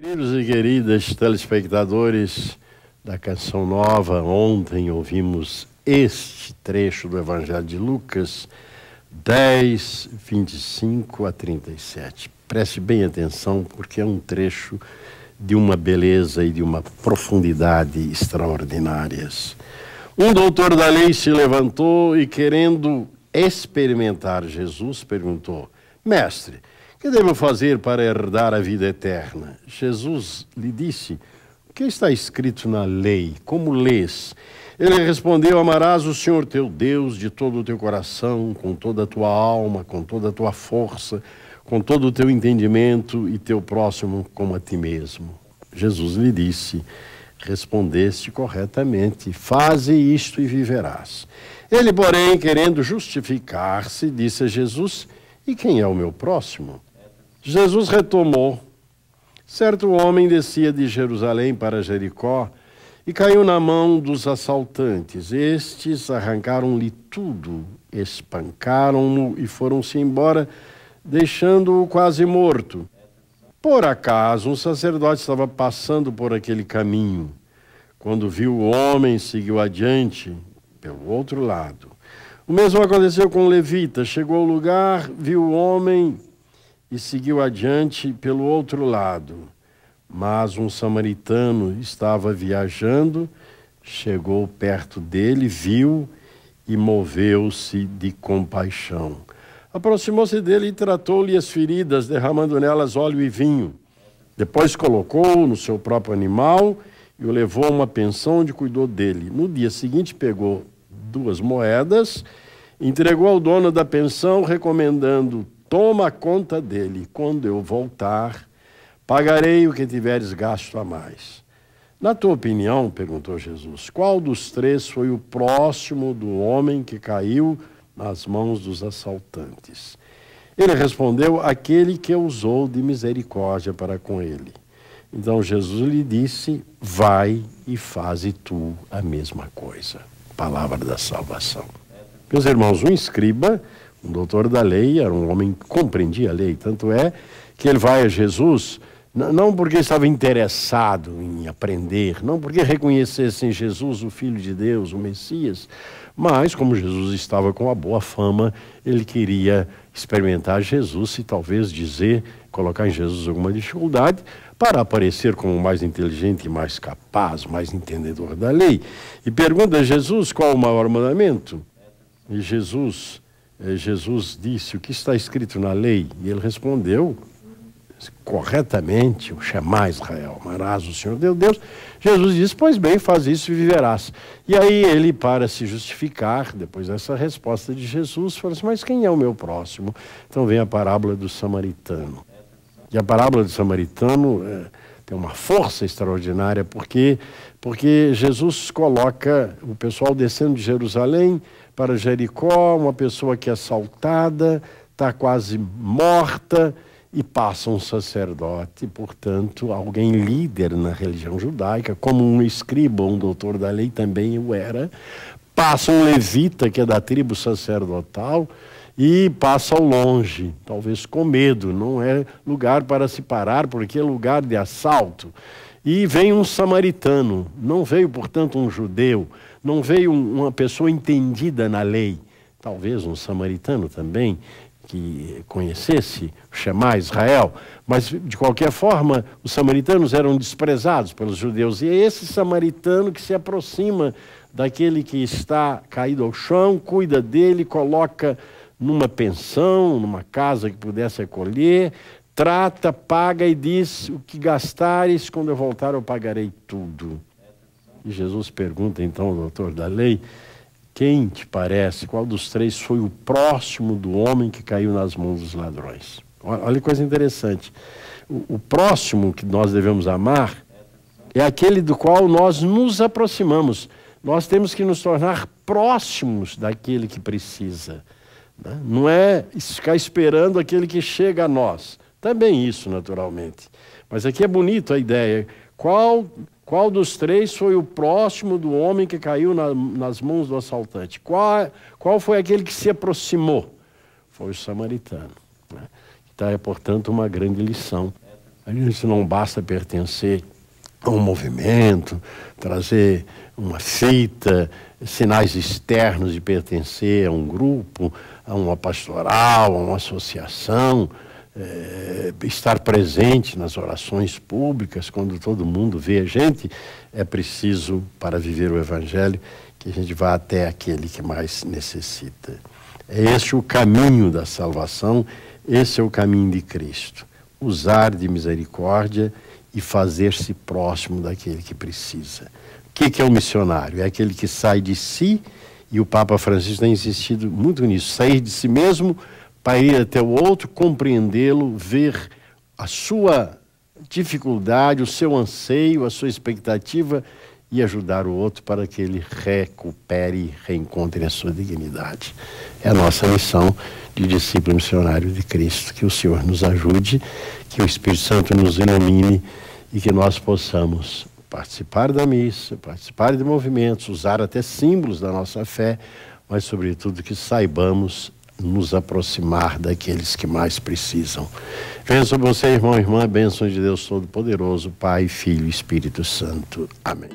Queridos e queridas telespectadores da Canção Nova, ontem ouvimos este trecho do Evangelho de Lucas 10, 25 a 37. Preste bem atenção, porque é um trecho de uma beleza e de uma profundidade extraordinárias. Um doutor da lei se levantou e, querendo experimentar Jesus, perguntou: Mestre, que devo fazer para herdar a vida eterna? Jesus lhe disse: O que está escrito na lei? Como lês? Ele respondeu: Amarás o Senhor teu Deus de todo o teu coração, com toda a tua alma, com toda a tua força, com todo o teu entendimento e teu próximo como a ti mesmo. Jesus lhe disse: Respondeste corretamente, faze isto e viverás. Ele, porém, querendo justificar-se, disse a Jesus: E quem é o meu próximo? Jesus retomou. Certo homem descia de Jerusalém para Jericó e caiu na mão dos assaltantes. Estes arrancaram-lhe tudo, espancaram-no e foram-se embora, deixando-o quase morto. Por acaso, um sacerdote estava passando por aquele caminho. Quando viu o homem, seguiu adiante pelo outro lado. O mesmo aconteceu com o levita. Chegou ao lugar, viu o homem e seguiu adiante pelo outro lado. Mas um samaritano estava viajando, chegou perto dele, viu e moveu-se de compaixão. Aproximou-se dele e tratou-lhe as feridas, derramando nelas óleo e vinho. Depois colocou no seu próprio animal e o levou a uma pensão onde cuidou dele. No dia seguinte, pegou duas moedas, entregou ao dono da pensão, recomendando toma conta dele. Quando eu voltar, pagarei o que tiveres gasto a mais. Na tua opinião, perguntou Jesus, qual dos três foi o próximo do homem que caiu nas mãos dos assaltantes? Ele respondeu: aquele que usou de misericórdia para com ele. Então Jesus lhe disse: Vai e faze tu a mesma coisa. Palavra da salvação. Meus irmãos, um escriba um doutor da lei, era um homem que compreendia a lei. Tanto é que ele vai a Jesus, não porque estava interessado em aprender, não porque reconhecesse em Jesus o Filho de Deus, o Messias, mas como Jesus estava com a boa fama, ele queria experimentar Jesus e talvez dizer, colocar em Jesus alguma dificuldade, para aparecer como mais inteligente, mais capaz, mais entendedor da lei. E pergunta a Jesus qual o maior mandamento. E Jesus Jesus disse: O que está escrito na lei? E ele respondeu corretamente: O Shema Israel, amarás o Senhor teu Deus. Jesus disse: Pois bem, faz isso e viverás. E aí ele, para se justificar, depois dessa resposta de Jesus, falou assim: Mas quem é o meu próximo? Então vem a parábola do samaritano. E a parábola do samaritano é, tem uma força extraordinária, porque, porque Jesus coloca o pessoal descendo de Jerusalém para Jericó, uma pessoa que é assaltada, está quase morta, e passa um sacerdote, portanto, alguém líder na religião judaica, como um escriba, um doutor da lei também o era, passa um levita, que é da tribo sacerdotal, e passa ao longe, talvez com medo, não é lugar para se parar, porque é lugar de assalto. E vem um samaritano, não veio, portanto, um judeu, não veio uma pessoa entendida na lei, talvez um samaritano também, que conhecesse Shema Israel, mas de qualquer forma, os samaritanos eram desprezados pelos judeus, e é esse samaritano que se aproxima daquele que está caído ao chão, cuida dele, coloca numa pensão, numa casa que pudesse acolher, trata, paga e diz: O que gastares, quando eu voltar, eu pagarei tudo. E Jesus pergunta então ao doutor da lei: Quem te parece, qual dos três foi o próximo do homem que caiu nas mãos dos ladrões? Olha que coisa interessante. O, o próximo que nós devemos amar é aquele do qual nós nos aproximamos. Nós temos que nos tornar próximos daquele que precisa. Né? Não é ficar esperando aquele que chega a nós. Também isso, naturalmente. Mas aqui é bonito a ideia. Qual qual dos três foi o próximo do homem que caiu na, nas mãos do assaltante? Qual, qual foi aquele que se aproximou? Foi o samaritano. Né? Está, é, portanto, uma grande lição A gente não basta pertencer um movimento, trazer uma fita, sinais externos de pertencer a um grupo, a uma pastoral, a uma associação, é, estar presente nas orações públicas, quando todo mundo vê a gente, é preciso, para viver o Evangelho, que a gente vá até aquele que mais necessita. É este o caminho da salvação, esse é o caminho de Cristo. Usar de misericórdia e fazer-se próximo daquele que precisa. O que, é o missionário? É aquele que sai de si, e o Papa Francisco tem insistido muito nisso, sair de si mesmo para ir até o outro, compreendê-lo, ver a sua dificuldade, o seu anseio, a sua expectativa e ajudar o outro para que ele recupere reencontre a sua dignidade. É a nossa missão de discípulo missionário de Cristo. Que o Senhor nos ajude, que o Espírito Santo nos ilumine e que nós possamos participar da missa, participar de movimentos, usar até símbolos da nossa fé, mas, sobretudo, que saibamos nos aproximar daqueles que mais precisam. Venha sobre você, irmão e irmã, a bênção de Deus Todo-Poderoso, Pai, Filho e Espírito Santo. Amém.